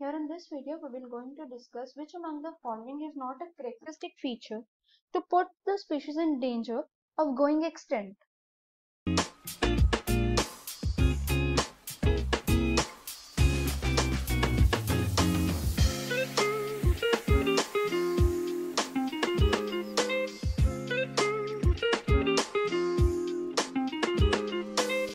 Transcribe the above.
Here in this video, we will going to discuss which among the following is not a characteristic feature to put the species in danger of going extinct.